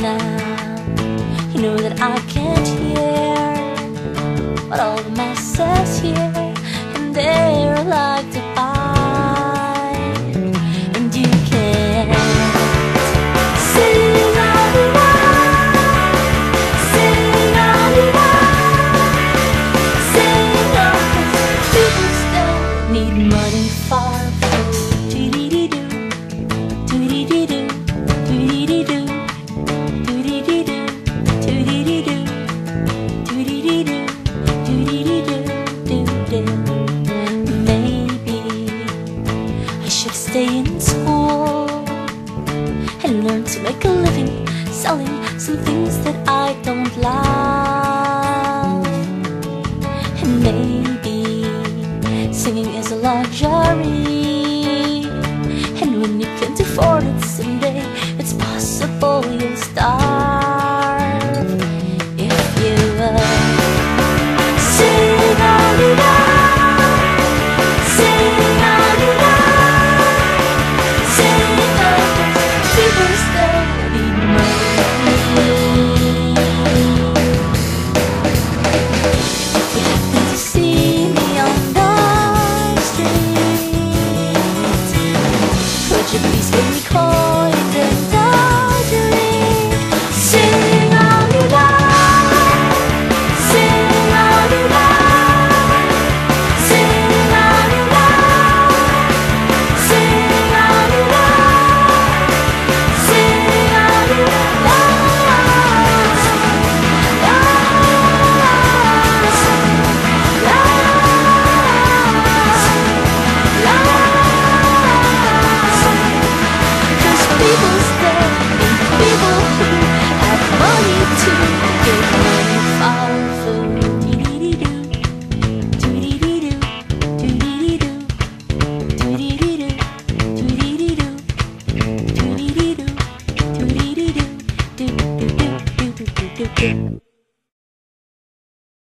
now? You know that I can't hear all the masses hear, in school and learn to make a living selling some things that I don't love. And maybe singing is a luxury. And when you can't afford it Thank you.